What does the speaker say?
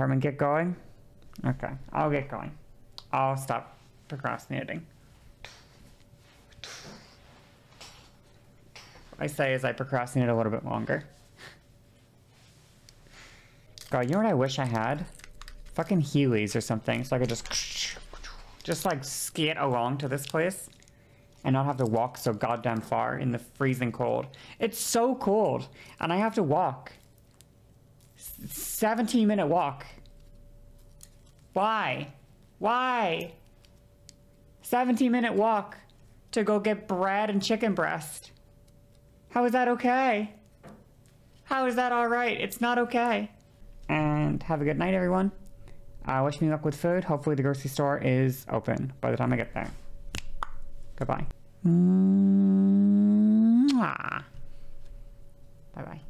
apartment get going? Okay, I'll get going. I'll stop procrastinating. I say is I procrastinate a little bit longer. God, you know what I wish I had? Fucking Heelys or something, so I could just... Just like skate along to this place and not have to walk so goddamn far in the freezing cold. It's so cold, and I have to walk. 17 minute walk. Why? Why? 17 minute walk to go get bread and chicken breast. How is that okay? How is that alright? It's not okay. And have a good night, everyone. Uh, wish me luck with food. Hopefully the grocery store is open by the time I get there. Goodbye. Bye bye.